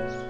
Bye.